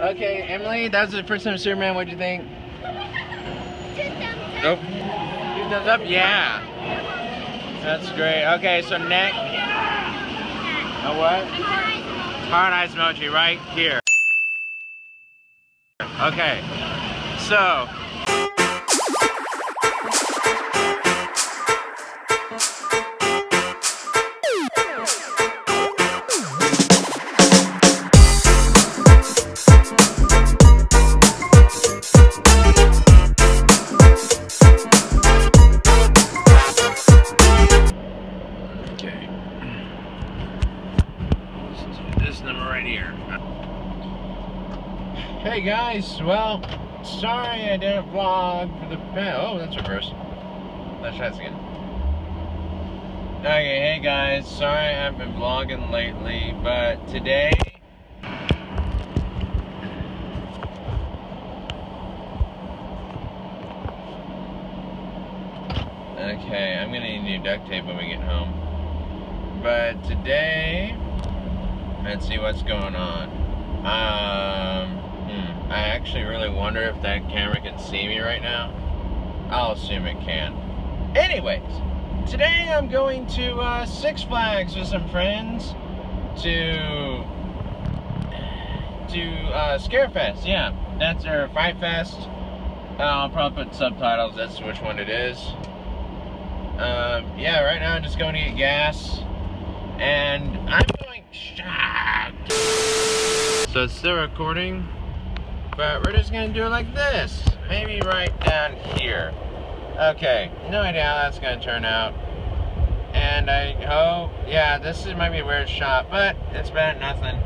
Okay, Emily, that was the first time Superman. What'd you think? Nope. Two thumbs up? Yeah. That's great. Okay, so next. A what? Hard eyes emoji right here. Okay. So. I didn't vlog for the. Oh, that's reverse. Let's try this again. Okay, hey guys, sorry I haven't been vlogging lately, but today. Okay, I'm gonna need new duct tape when we get home. But today, let's see what's going on. Um, I actually really wonder if that camera can see me right now. I'll assume it can. Anyways, today I'm going to uh, Six Flags with some friends to to uh, Scarefest. Yeah, that's our Fright Fest. Uh, I'll probably put subtitles. That's which one it is. Um, yeah, right now I'm just going to get gas, and I'm going. So it's still recording, but we're just gonna do it like this. Maybe right down here. Okay, no idea how that's gonna turn out. And I hope, yeah, this is, might be a weird shot, but it's better than nothing.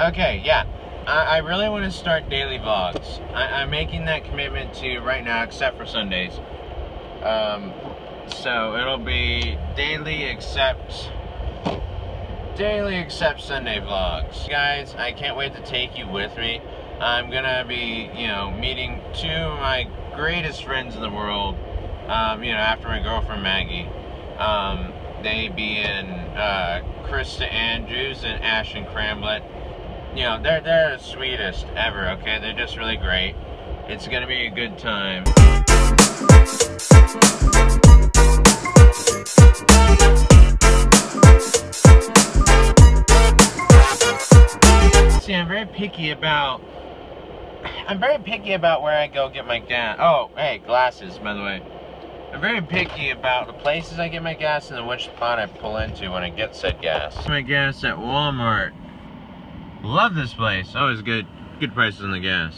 Okay, yeah. I, I really want to start daily vlogs. I, I'm making that commitment to right now, except for Sundays. Um, so it'll be daily except daily except Sunday vlogs. Guys, I can't wait to take you with me. I'm gonna be, you know, meeting two of my greatest friends in the world. Um, you know, after my girlfriend Maggie. Um, they being uh, Krista Andrews and Ashton Cramblett. You know, they're they're the sweetest ever. Okay, they're just really great. It's gonna be a good time. See, I'm very picky about. I'm very picky about where I go get my gas. Oh, hey, glasses, by the way. I'm very picky about the places I get my gas and which spot I pull into when I get said gas. My gas at Walmart. Love this place. Always good, good prices on the gas.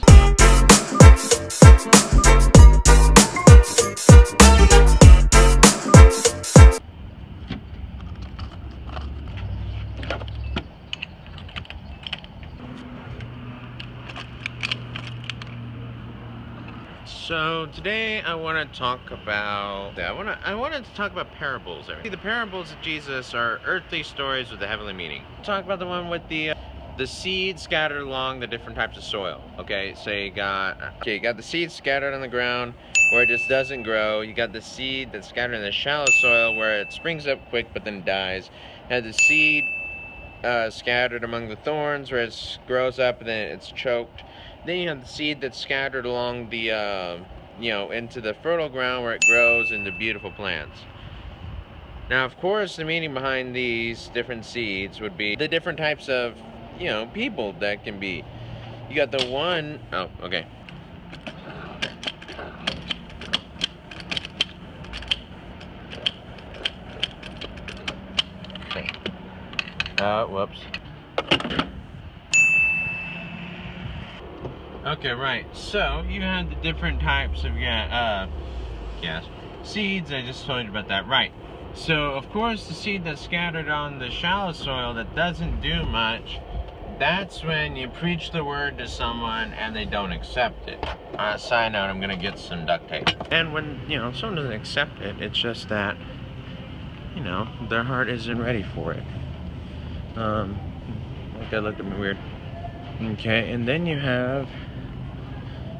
So today I want to talk about I want to I wanted to talk about parables. The parables of Jesus are earthly stories with a heavenly meaning. Talk about the one with the uh, the seeds scattered along the different types of soil. Okay, so you got okay, you got the seeds scattered on the ground where it just doesn't grow. You got the seed that's scattered in the shallow soil where it springs up quick but then dies. Have the seed uh, scattered among the thorns where it grows up and then it's choked. Then you have the seed that's scattered along the, uh, you know, into the fertile ground where it grows into beautiful plants. Now, of course, the meaning behind these different seeds would be the different types of, you know, people that can be. You got the one, oh, okay. Uh, whoops. Okay, right. So you have the different types of uh, yes, seeds. I just told you about that. Right. So of course, the seed that's scattered on the shallow soil that doesn't do much. That's when you preach the word to someone and they don't accept it. Uh, side note, I'm gonna get some duct tape. And when you know someone doesn't accept it, it's just that you know their heart isn't ready for it. Um, that looked at me weird. Okay, and then you have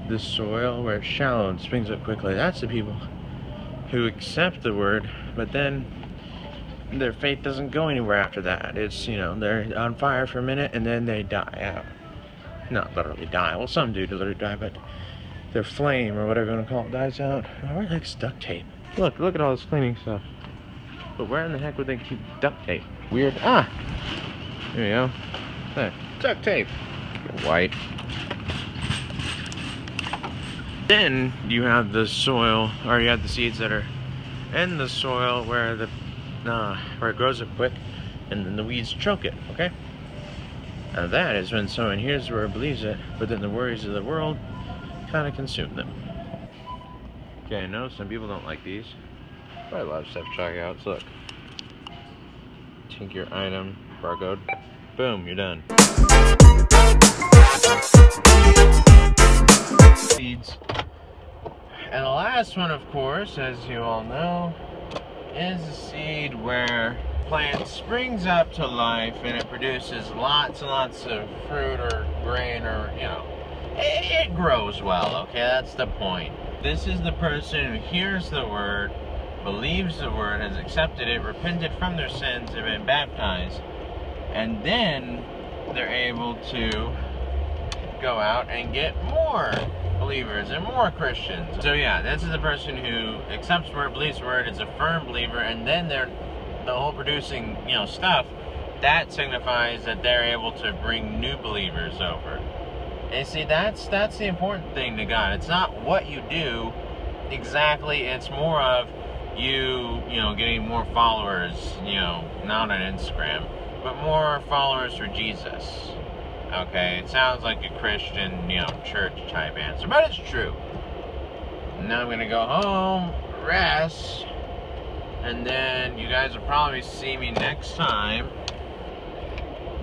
the soil where it's shallow and springs up quickly. That's the people who accept the word, but then their faith doesn't go anywhere after that. It's, you know, they're on fire for a minute and then they die out. not literally die. Well, some do literally die, but their flame or whatever you want to call it dies out. Where the heck's duct tape? Look, look at all this cleaning stuff. But where in the heck would they keep duct tape? Weird. Ah! There you go. There. Duct tape. White. Then you have the soil, or you have the seeds that are in the soil where the uh, where it grows up quick, and then the weeds choke it. Okay. Now that is when someone hears the word, believes it, but then the worries of the world kind of consume them. Okay, I know some people don't like these, but I love self-checkouts. Look. Take your item, barcode, boom, you're done. Seeds. And the last one, of course, as you all know, is a seed where plant springs up to life and it produces lots and lots of fruit or grain or, you know, it, it grows well, okay? That's the point. This is the person who hears the word, believes the word, has accepted it, repented from their sins, have been baptized, and then they're able to go out and get more believers and more Christians. So yeah, this is the person who accepts word, believes word, is a firm believer, and then they're the whole producing, you know, stuff. That signifies that they're able to bring new believers over. And see, that's that's the important thing to God. It's not what you do exactly. It's more of you, you know, getting more followers, you know, not on Instagram, but more followers for Jesus. Okay, it sounds like a Christian, you know, church type answer, but it's true. Now I'm gonna go home, rest, and then you guys will probably see me next time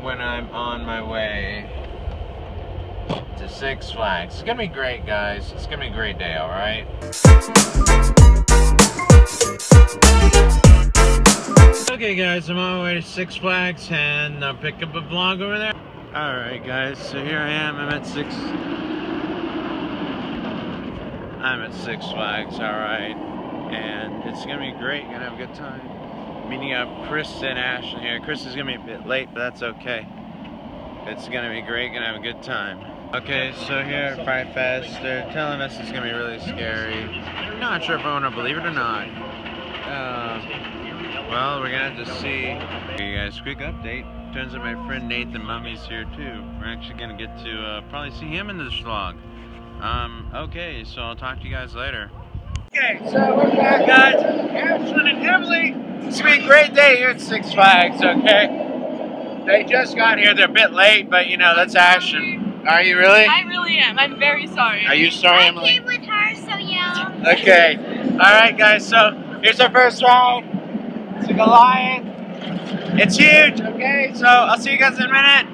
when I'm on my way to Six Flags. It's gonna be great, guys. It's gonna be a great day, alright? Okay, guys, I'm on my way to Six Flags and I'll pick up a vlog over there. Alright, guys, so here I am. I'm at Six. I'm at Six Flags, alright. And it's gonna be great. Gonna have a good time. Meeting up Chris and Ashley here. Chris is gonna be a bit late, but that's okay. It's gonna be great. Gonna have a good time. Okay, so here at Fright Fest, they're telling us it's gonna be really scary. Not sure if I want to believe it or not. Uh, well, we're gonna have to see. Okay, guys, quick update. Turns out my friend Nathan Mummy's here too. We're actually gonna get to uh, probably see him in this vlog. Um, okay, so I'll talk to you guys later. Okay, so we're back, guys. Ashlyn and Emily. It's gonna be a great day here at Six Flags, okay? They just got here. They're a bit late, but you know, that's Ashlyn. Are you really? I really am. I'm very sorry. Are you sorry, I Emily? came with her, so yeah. Okay. Alright, guys, so here's our first ride. It's a Goliath. It's huge, okay? So I'll see you guys in a minute.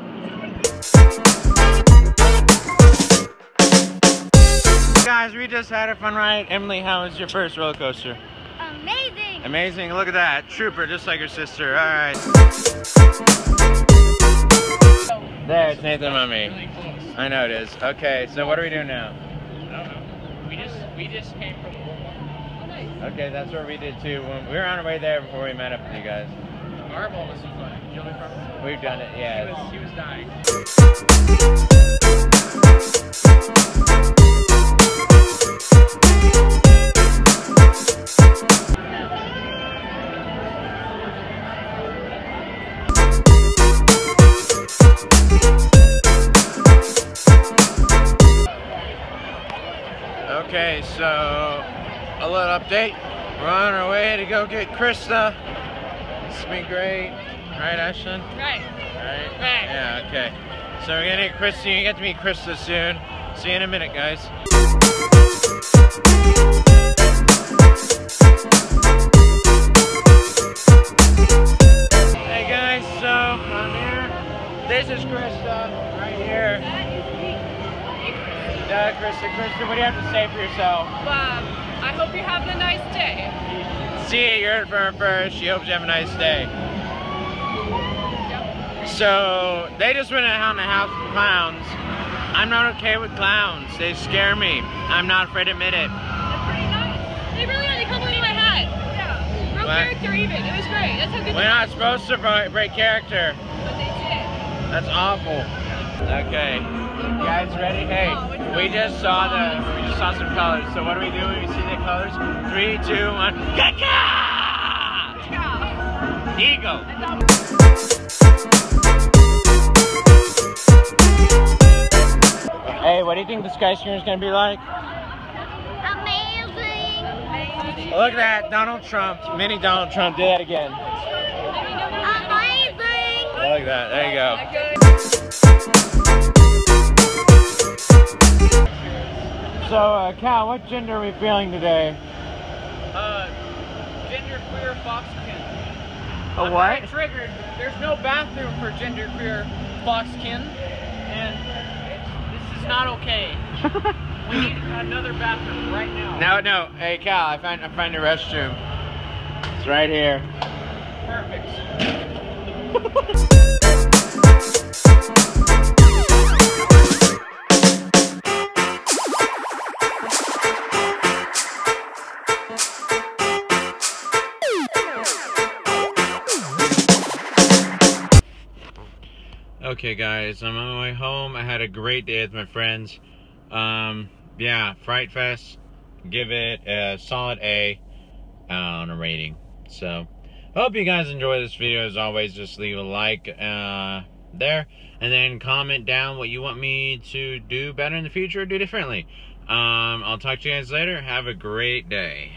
Guys, we just had a fun ride. Emily, how was your first roller coaster? Amazing. Amazing. Look at that. Trooper, just like your sister. Alright. There's Nathan Mummy. Really. I know it is. Okay, so what are we doing now? I don't know. We just we just came from oh, Okay, that's what we did too. We were on our way there before we met up with you guys. Marble was fun. You know me? We've done it, yeah. He was he was dying. Okay, so a little update. We're on our way to go get Krista. Been great. Right, Ashlyn? Right. Right? Right. Yeah, okay. So we're gonna get Krista. You get to meet Krista soon. See you in a minute, guys. Hey guys, so I'm here. This is Krista, right here. Yeah, Krista, Krista, what do you have to say for yourself? Um, I hope you have a nice day. See it, you heard it from her first. She hopes you have a nice day. So, they just went out in the house with clowns. I'm not okay with clowns. They scare me. I'm not afraid to admit it. They're pretty nice. They really are. They complimented my hat. Yeah. Real What? character even. It was great. That's how good We're not supposed to break break character. But they did. That's awful. Okay. Guys ready? Hey, we just saw the we just saw some colors. So what do we do when we see the colors? Three, two, one. Caca! Eagle. Hey, what do you think the SkyScreamer is gonna be like? Amazing. Look at that, Donald Trump, mini Donald Trump. Do that again. Amazing. Look at that. There you go. So, uh, Cal, what gender are we feeling today? Uh, genderqueer foxkin. A I'm what? triggered. There's no bathroom for genderqueer foxkin, and this is not okay. we need another bathroom right now. No, no. Hey, Cal, I found I found a restroom. It's right here. Perfect. Okay, guys, I'm on my way home. I had a great day with my friends. Um, yeah, Fright Fest. Give it a solid A uh, on a rating. So, hope you guys enjoy this video. As always, just leave a like uh, there, and then comment down what you want me to do better in the future or do differently. Um, I'll talk to you guys later. Have a great day.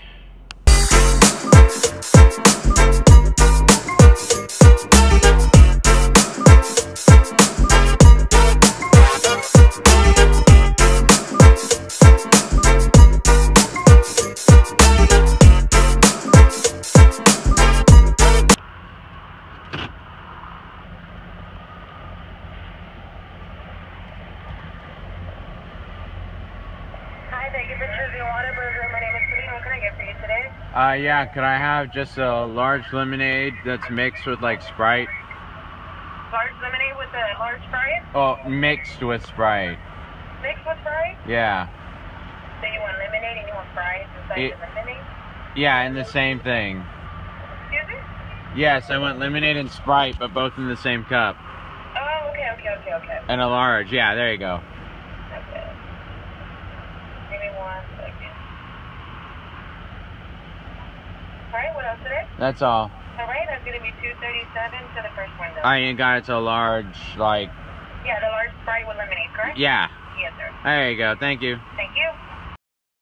Hi, thank you for choosing Whataburger. My name is Celine. What can I get for you today? Uh, yeah, could I have just a large lemonade that's mixed with like Sprite? Large lemonade with a large Sprite? Oh, mixed with Sprite. Mixed with Sprite? Yeah. So you want lemonade and you want fries inside It- the lemonade? Yeah, and the same thing. Excuse me? Yes, I want lemonade and Sprite, but both in the same cup. Oh, okay, okay, okay, okay. And a large. Yeah, there you go. Okay. Give me one second. Alright, what else today? That's all. Alright, that's gonna be 237 to the first window. I ain't got it to a large, like, Yeah, the large Sprite with lemonade, correct? yeah. Yes, sir. There you go. Thank you. Thank you.